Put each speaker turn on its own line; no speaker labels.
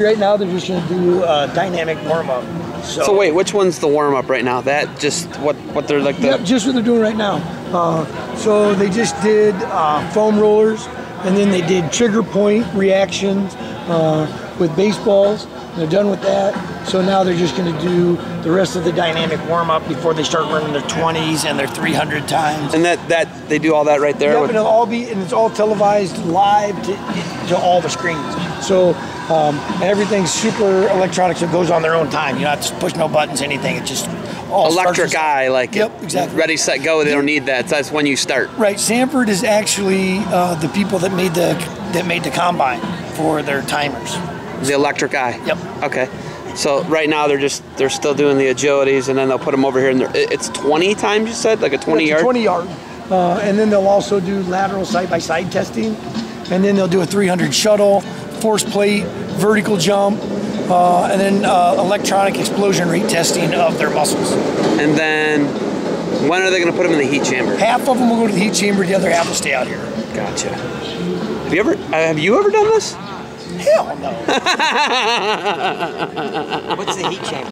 Right now, they're just going to do a dynamic warm up. So,
So wait, which one's the warm up right now? That just what what they're like the
Yep, just what they're doing right now. Uh, so they just did uh, foam rollers, and then they did trigger point reactions uh, with baseballs. They're done with that. So now they're just going to do the rest of the dynamic warm up before they start running their 20s and their 300 times.
and that that they do all that right there.
Yep,
with-
and it'll all be and it's all televised live to, to all the screens. So um, everything's super electronic, so it goes on their own time. You don't have to push no buttons, anything. It just all
electric eye, like
Yep, exactly.
ready, set, go. They don't need that. So that's when you start.
Right, Sanford is actually uh, the people that made the that made the combine for their timers.
The electric eye.
Yep.
Okay. So right now they're just they're still doing the agilities, and then they'll put them over here. And it's 20 times you said, like a 20
That's a
yard.
20 yard, uh, and then they'll also do lateral side by side testing, and then they'll do a 300 shuttle, force plate, vertical jump, uh, and then uh, electronic explosion rate testing of their muscles.
And then when are they going to put them in the heat chamber?
Half of them will go to the heat chamber, the other half will stay out here.
Gotcha. Have you ever uh, have you ever done this?
Hell no.
What's the heat chamber?